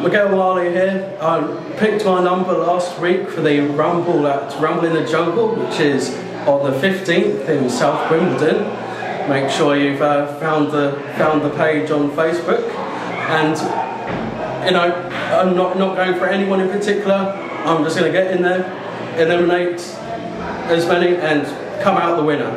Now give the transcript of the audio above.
Miguel Marley here. I picked my number last week for the Rumble at Rumble in the Jungle, which is on the 15th in South Wimbledon. Make sure you've uh, found the found the page on Facebook. And you know, I'm not not going for anyone in particular. I'm just going to get in there, eliminate as many, and come out the winner.